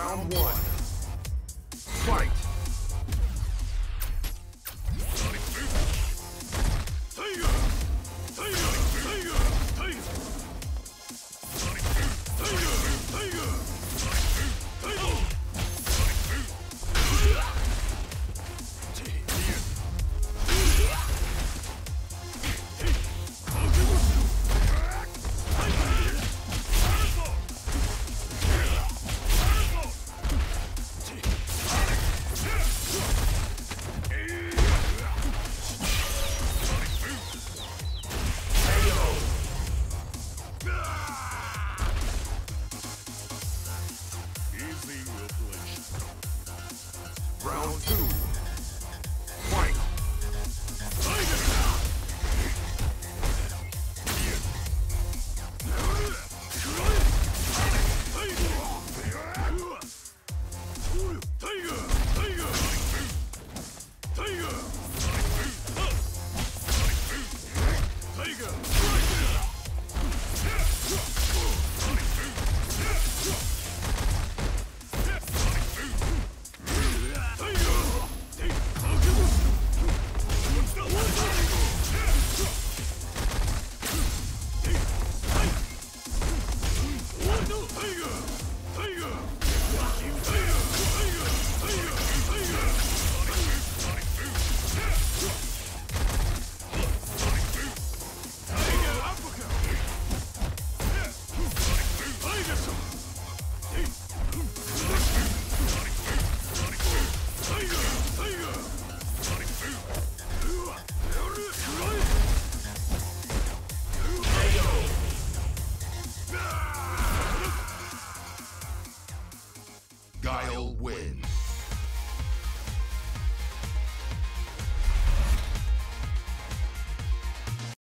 Round one. Fight! Round two. Fight! Guile